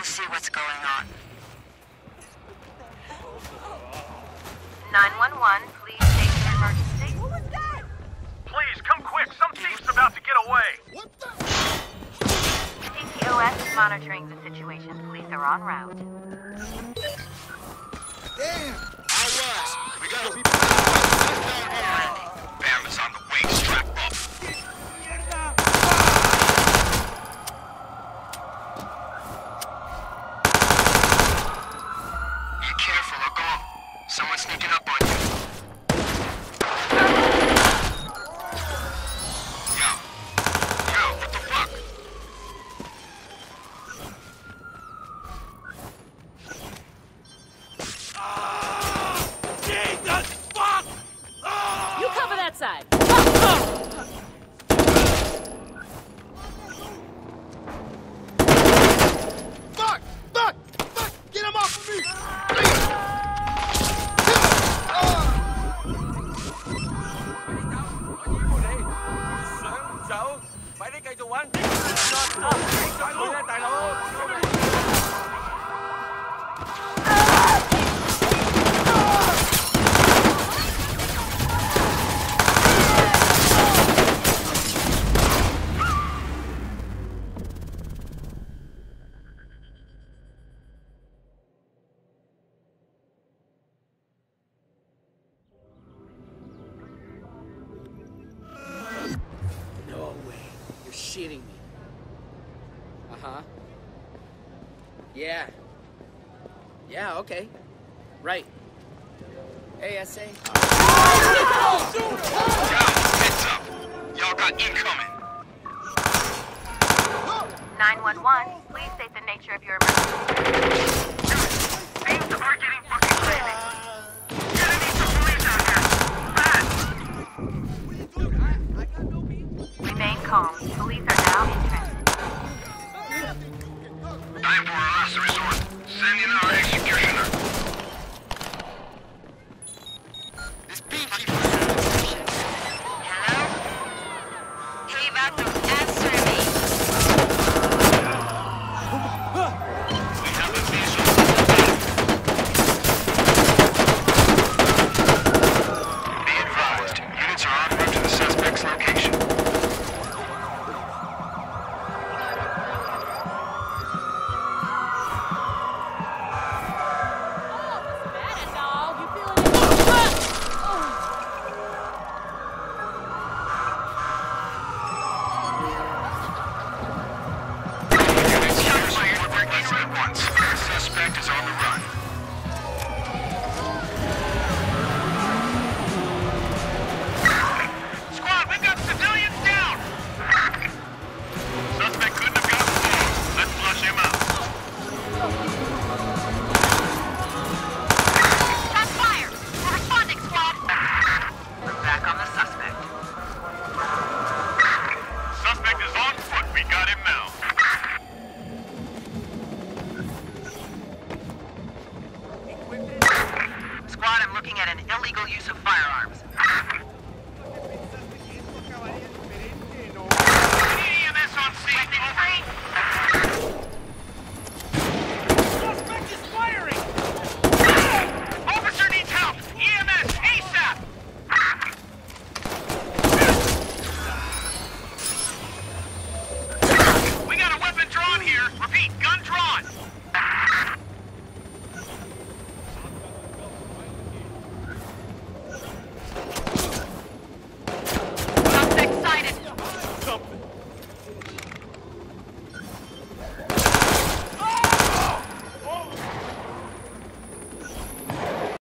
go see what's going on. 911, please state an emergency. What was that? Please, come quick. Some thief's about to get away. What the? CTOS is monitoring the situation. Police are en route. Damn! All right, we gotta be sneaking up on you. Yo. Yo, what 走，快啲繼 ơi, mày đi! You're me. Uh huh. Yeah. Yeah, okay. Right. ASA. Yo, heads up. Y'all got incoming. 911, please state the nature of your emergency. Thieves are getting fucking crazy. Gotta need some police out here. Fast. Remain calm. Police are now in transit. Time for our last resort. Send in our executioner. This beekeeper. Hello? Hey, Vato, Suspect is on the run. Looking at an illegal use of firearms. Ah!